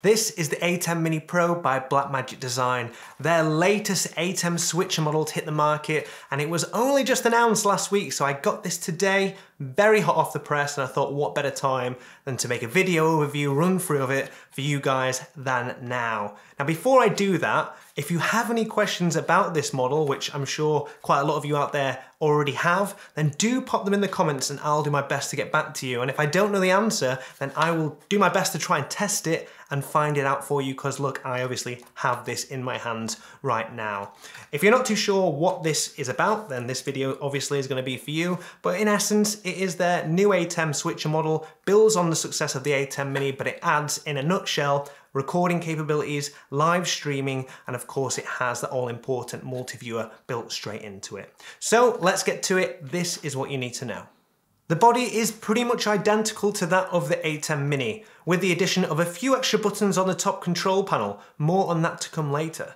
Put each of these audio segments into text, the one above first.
This is the ATEM Mini Pro by Blackmagic Design, their latest ATEM switcher model to hit the market, and it was only just announced last week, so I got this today, very hot off the press, and I thought what better time than to make a video overview, run through of it for you guys than now. Now before I do that, if you have any questions about this model, which I'm sure quite a lot of you out there already have, then do pop them in the comments and I'll do my best to get back to you. And if I don't know the answer, then I will do my best to try and test it and find it out for you because look, I obviously have this in my hands right now. If you're not too sure what this is about, then this video obviously is going to be for you. But in essence, it is their new ATEM switcher model, builds on the success of the ATEM Mini, but it adds, in a nutshell, recording capabilities, live streaming, and of course it has the all-important multi-viewer built straight into it. So let's get to it. This is what you need to know. The body is pretty much identical to that of the ATEM Mini, with the addition of a few extra buttons on the top control panel, more on that to come later.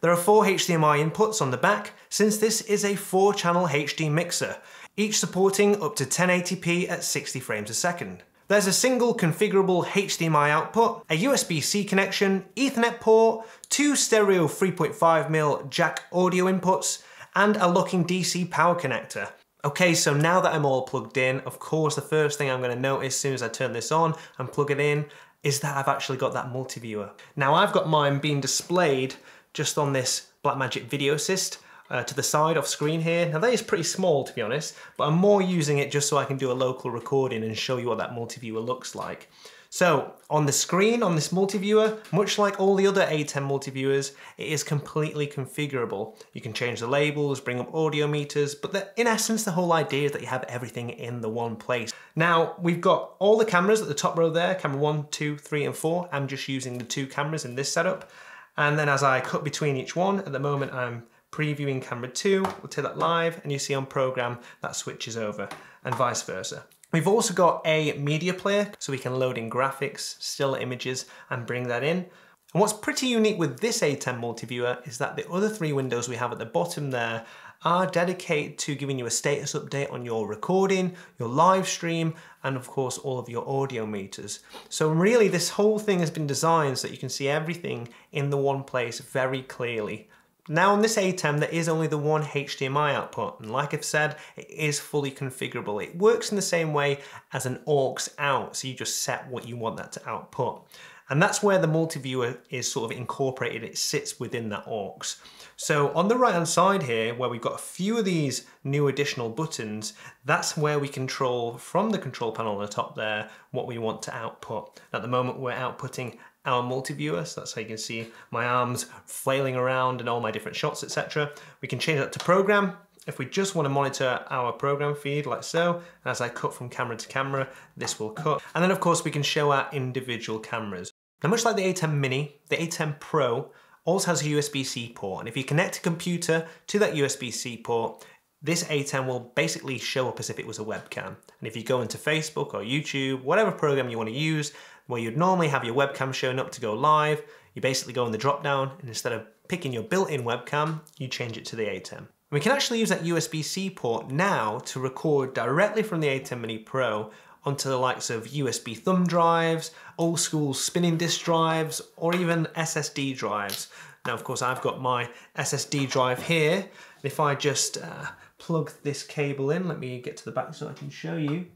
There are four HDMI inputs on the back, since this is a 4-channel HD mixer, each supporting up to 1080p at 60 frames a second. There's a single configurable HDMI output, a USB-C connection, Ethernet port, two stereo 3.5mm jack audio inputs, and a locking DC power connector. Okay, so now that I'm all plugged in, of course the first thing I'm going to notice as soon as I turn this on and plug it in is that I've actually got that multi-viewer. Now I've got mine being displayed just on this Blackmagic Video Assist, uh, to the side off screen here. Now that is pretty small to be honest, but I'm more using it just so I can do a local recording and show you what that multi-viewer looks like. So on the screen on this multi-viewer, much like all the other ATEM multi-viewers, it is completely configurable. You can change the labels, bring up audio meters, but the, in essence, the whole idea is that you have everything in the one place. Now, we've got all the cameras at the top row there, camera one, two, three, and four. I'm just using the two cameras in this setup. And then as I cut between each one, at the moment I'm previewing camera two, we'll take that live, and you see on program that switches over, and vice versa. We've also got a media player, so we can load in graphics, still images, and bring that in. And what's pretty unique with this ATEM Multiviewer is that the other three windows we have at the bottom there are dedicated to giving you a status update on your recording, your live stream, and of course all of your audio meters. So really this whole thing has been designed so that you can see everything in the one place very clearly. Now on this ATEM there is only the one HDMI output and like I've said it is fully configurable. It works in the same way as an aux out so you just set what you want that to output. And that's where the multi-viewer is sort of incorporated, it sits within that aux. So on the right hand side here, where we've got a few of these new additional buttons, that's where we control from the control panel on the top there, what we want to output. At the moment we're outputting our multi-viewer, so that's how you can see my arms flailing around and all my different shots, etc. We can change that to program. If we just want to monitor our program feed like so, and as I cut from camera to camera, this will cut. And then of course we can show our individual cameras. Now much like the ATEM Mini, the ATEM Pro also has a USB-C port, and if you connect a computer to that USB-C port, this ATEM will basically show up as if it was a webcam. And if you go into Facebook or YouTube, whatever program you want to use, where you'd normally have your webcam showing up to go live, you basically go in the drop down and instead of picking your built-in webcam, you change it to the ATEM. We can actually use that USB-C port now to record directly from the ATEM Mini Pro onto the likes of USB thumb drives, old school spinning disk drives, or even SSD drives. Now, of course, I've got my SSD drive here. And If I just uh, plug this cable in, let me get to the back so I can show you.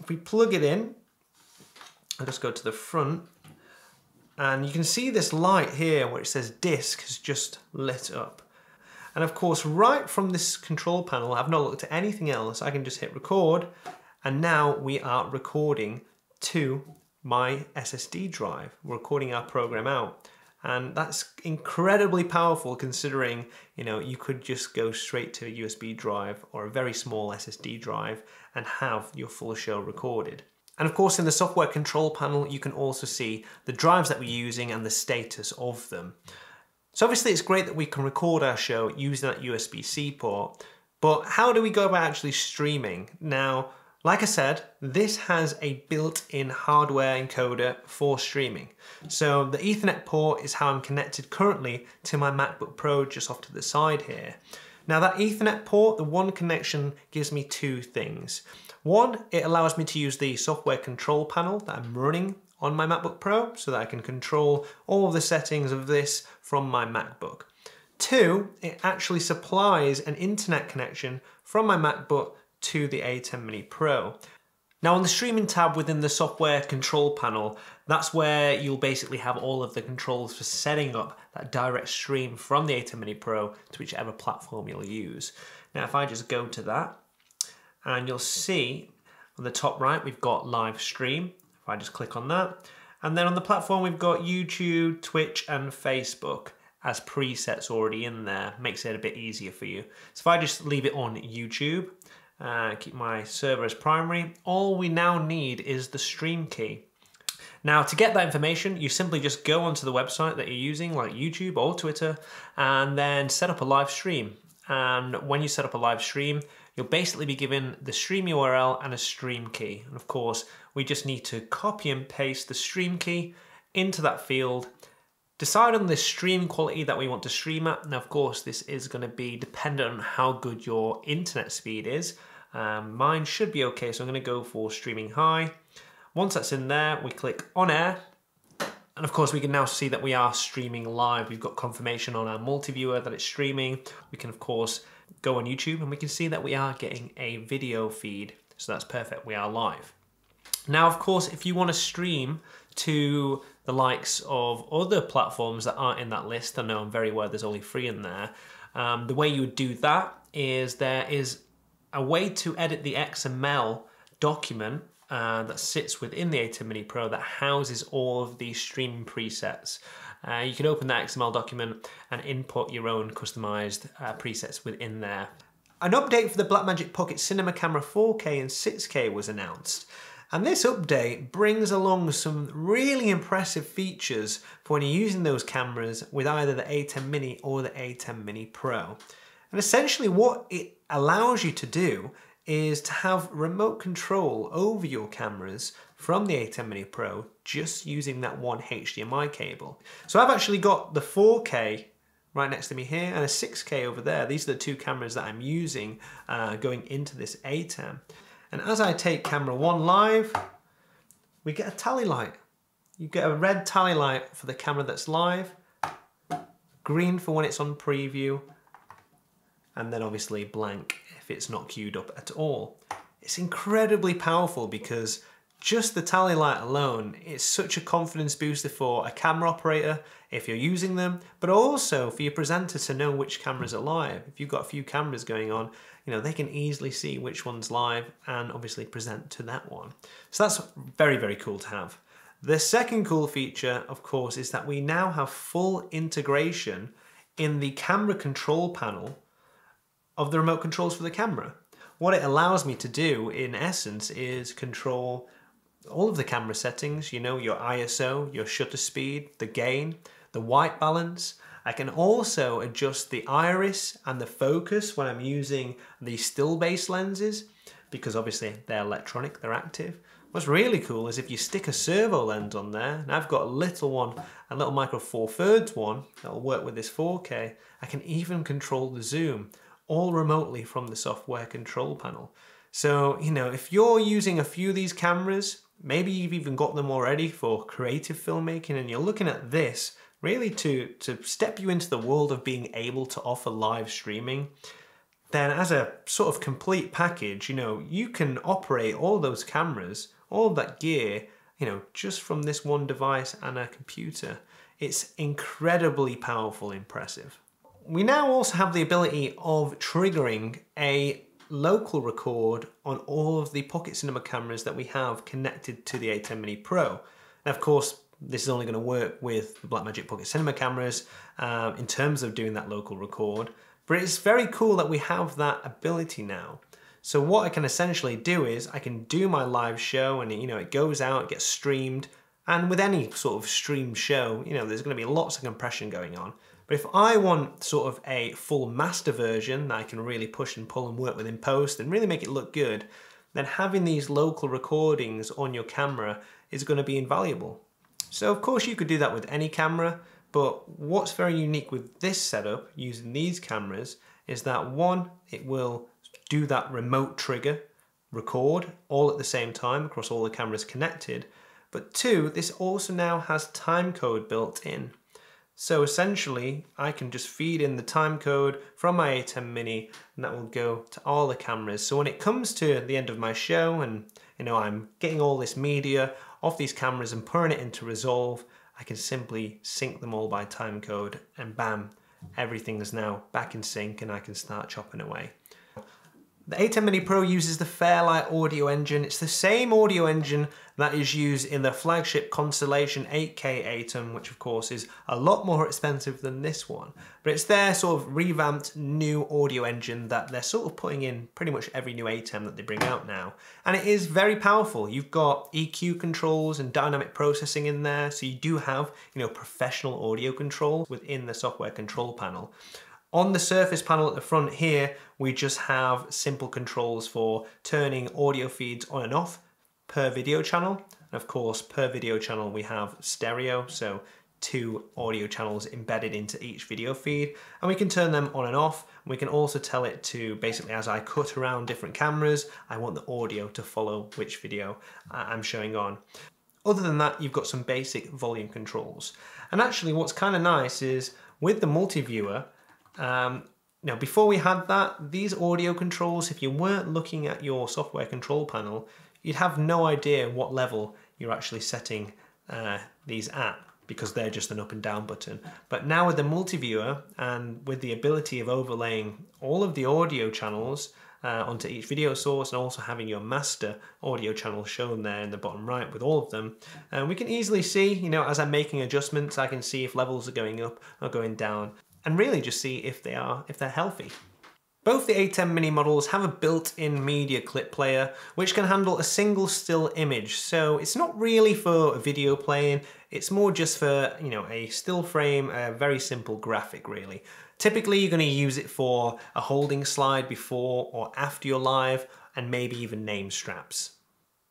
If we plug it in, I'll just go to the front and you can see this light here where it says disk has just lit up. And of course, right from this control panel, I've not looked at anything else. I can just hit record and now we are recording to my SSD drive. We're recording our program out. And that's incredibly powerful considering, you know, you could just go straight to a USB drive or a very small SSD drive and have your full show recorded. And of course in the software control panel you can also see the drives that we're using and the status of them. So obviously it's great that we can record our show using that USB-C port, but how do we go about actually streaming? Now, like I said, this has a built-in hardware encoder for streaming. So the Ethernet port is how I'm connected currently to my MacBook Pro just off to the side here. Now that Ethernet port, the one connection gives me two things. One, it allows me to use the software control panel that I'm running on my MacBook Pro so that I can control all of the settings of this from my MacBook. Two, it actually supplies an internet connection from my MacBook to the ATEM Mini Pro. Now on the streaming tab within the software control panel, that's where you'll basically have all of the controls for setting up that direct stream from the ATEM Mini Pro to whichever platform you'll use. Now if I just go to that, and you'll see on the top right we've got live stream. If I just click on that, and then on the platform we've got YouTube, Twitch and Facebook as presets already in there, makes it a bit easier for you. So if I just leave it on YouTube, uh, keep my server as primary. All we now need is the stream key. Now to get that information, you simply just go onto the website that you're using, like YouTube or Twitter, and then set up a live stream. And when you set up a live stream, you'll basically be given the stream URL and a stream key. And of course, we just need to copy and paste the stream key into that field, decide on the stream quality that we want to stream at. Now, of course, this is going to be dependent on how good your internet speed is. Um, mine should be okay, so I'm going to go for streaming high. Once that's in there, we click on air. And of course, we can now see that we are streaming live. We've got confirmation on our multi-viewer that it's streaming. We can, of course, go on YouTube and we can see that we are getting a video feed. So that's perfect, we are live. Now, of course, if you want to stream to the likes of other platforms that aren't in that list, I know I'm very aware there's only three in there. Um, the way you would do that is there is a way to edit the XML document uh, that sits within the ATEM Mini Pro that houses all of these streaming presets. Uh, you can open that XML document and input your own customized uh, presets within there. An update for the Blackmagic Pocket Cinema Camera 4K and 6K was announced. And this update brings along some really impressive features for when you're using those cameras with either the ATEM Mini or the ATEM Mini Pro. And essentially what it allows you to do is to have remote control over your cameras from the ATEM Mini Pro just using that one HDMI cable. So I've actually got the 4K right next to me here and a 6K over there. These are the two cameras that I'm using uh, going into this ATEM. And as I take camera one live, we get a tally light. You get a red tally light for the camera that's live, green for when it's on preview, and then obviously blank if it's not queued up at all. It's incredibly powerful because just the tally light alone is such a confidence booster for a camera operator if you're using them, but also for your presenter to know which cameras are live. If you've got a few cameras going on, you know, they can easily see which one's live and obviously present to that one. So that's very, very cool to have. The second cool feature, of course, is that we now have full integration in the camera control panel of the remote controls for the camera. What it allows me to do, in essence, is control all of the camera settings, you know, your ISO, your shutter speed, the gain, the white balance. I can also adjust the iris and the focus when I'm using the still base lenses because obviously they're electronic, they're active. What's really cool is if you stick a servo lens on there, and I've got a little one, a little micro four thirds one that'll work with this 4K, I can even control the zoom all remotely from the software control panel. So, you know, if you're using a few of these cameras, maybe you've even got them already for creative filmmaking and you're looking at this really to, to step you into the world of being able to offer live streaming, then as a sort of complete package, you know, you can operate all those cameras, all that gear, you know, just from this one device and a computer. It's incredibly powerful, impressive. We now also have the ability of triggering a local record on all of the Pocket Cinema cameras that we have connected to the ATEM Mini Pro. Now, of course, this is only going to work with the Blackmagic Pocket Cinema cameras um, in terms of doing that local record, but it's very cool that we have that ability now. So what I can essentially do is I can do my live show and you know it goes out, it gets streamed, and with any sort of stream show, you know, there's going to be lots of compression going on. But if I want sort of a full master version that I can really push and pull and work with in post and really make it look good, then having these local recordings on your camera is going to be invaluable. So of course you could do that with any camera, but what's very unique with this setup using these cameras is that one, it will do that remote trigger, record all at the same time across all the cameras connected, But two, this also now has time code built in. So essentially, I can just feed in the time code from my ATEM Mini and that will go to all the cameras. So when it comes to the end of my show and you know I'm getting all this media off these cameras and pouring it into Resolve, I can simply sync them all by time code and bam, everything is now back in sync and I can start chopping away. The ATEM Mini Pro uses the Fairlight audio engine. It's the same audio engine that is used in the flagship Constellation 8K ATEM, which of course is a lot more expensive than this one. But it's their sort of revamped new audio engine that they're sort of putting in pretty much every new ATEM that they bring out now. And it is very powerful. You've got EQ controls and dynamic processing in there, so you do have, you know, professional audio control within the software control panel. On the surface panel at the front here, we just have simple controls for turning audio feeds on and off per video channel. And of course, per video channel, we have stereo, so two audio channels embedded into each video feed and we can turn them on and off. We can also tell it to basically as I cut around different cameras, I want the audio to follow which video uh, I'm showing on. Other than that, you've got some basic volume controls. And actually what's kind of nice is with the multi-viewer, um, now, before we had that, these audio controls, if you weren't looking at your software control panel, you'd have no idea what level you're actually setting uh, these at because they're just an up and down button. But now with the multi-viewer and with the ability of overlaying all of the audio channels uh, onto each video source and also having your master audio channel shown there in the bottom right with all of them, uh, we can easily see, you know, as I'm making adjustments, I can see if levels are going up or going down and really just see if they are if they're healthy. Both the ATEM mini models have a built-in media clip player which can handle a single still image so it's not really for video playing it's more just for you know a still frame a very simple graphic really. Typically you're going to use it for a holding slide before or after your live and maybe even name straps.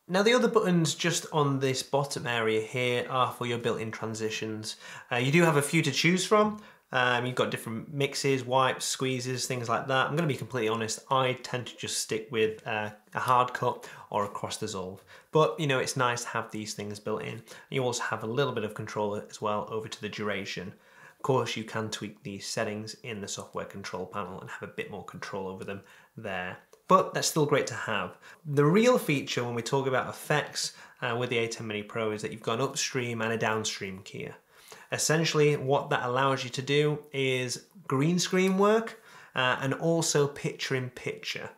Now the other buttons just on this bottom area here are for your built-in transitions. Uh, you do have a few to choose from um, you've got different mixes, wipes, squeezes, things like that. I'm going to be completely honest, I tend to just stick with uh, a hard cut or a cross dissolve. But you know, it's nice to have these things built in. You also have a little bit of control as well over to the duration. Of course, you can tweak these settings in the software control panel and have a bit more control over them there. But that's still great to have. The real feature when we talk about effects uh, with the ATEM Mini Pro is that you've got an upstream and a downstream keyer. Essentially, what that allows you to do is green screen work uh, and also picture in picture.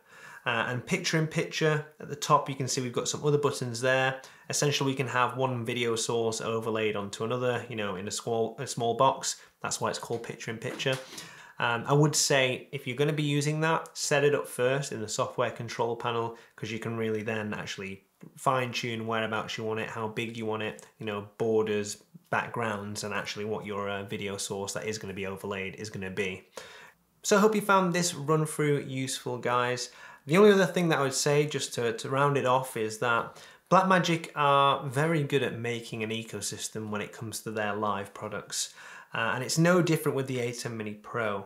Uh, and picture in picture at the top you can see we've got some other buttons there. Essentially we can have one video source overlaid onto another you know in a small a small box. That's why it's called picture in picture. Um, I would say if you're going to be using that set it up first in the software control panel because you can really then actually fine tune whereabouts you want it how big you want it you know borders backgrounds and actually what your uh, video source that is going to be overlaid is going to be. So I hope you found this run through useful guys. The only other thing that I would say just to, to round it off is that Blackmagic are very good at making an ecosystem when it comes to their live products. Uh, and it's no different with the ATEM Mini Pro.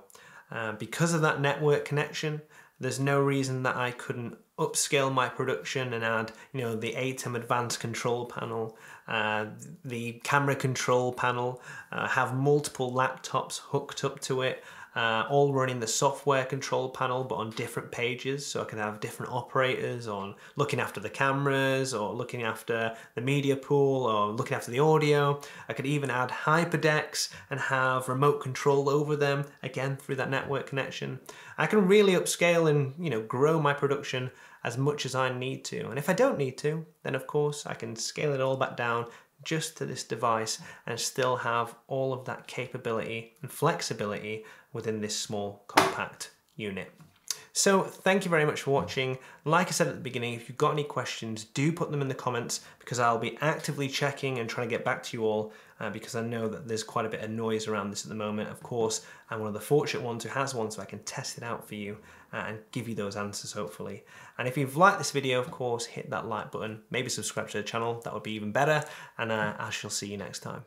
Uh, because of that network connection, there's no reason that I couldn't upscale my production and add, you know, the ATEM advanced control panel, uh, the camera control panel, uh, have multiple laptops hooked up to it, uh, all running the software control panel but on different pages so I can have different operators on looking after the cameras or looking after the media pool or looking after the audio. I could even add hyperdecks and have remote control over them again through that network connection. I can really upscale and you know grow my production as much as I need to and if I don't need to then of course I can scale it all back down just to this device and still have all of that capability and flexibility within this small compact unit. So thank you very much for watching. Like I said at the beginning, if you've got any questions, do put them in the comments because I'll be actively checking and trying to get back to you all uh, because I know that there's quite a bit of noise around this at the moment. Of course, I'm one of the fortunate ones who has one so I can test it out for you uh, and give you those answers hopefully. And if you've liked this video, of course, hit that like button, maybe subscribe to the channel, that would be even better. And uh, I shall see you next time.